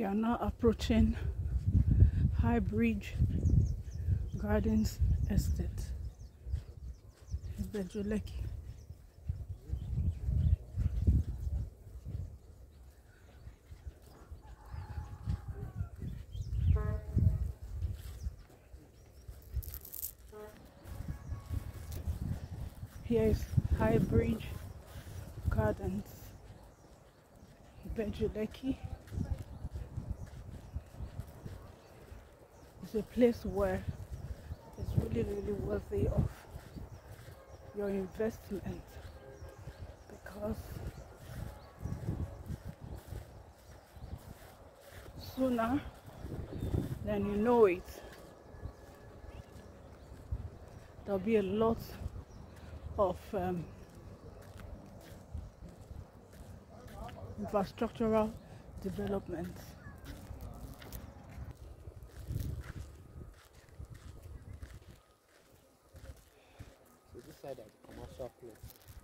We are now approaching Highbridge Gardens Estate. Ibeju Lekki. Here is Highbridge Gardens, Ibeju Lekki. It's a place where it's really, really worthy of your investment because sooner than you know it, there'll be a lot of um, infrastructural development. Side is commercial place.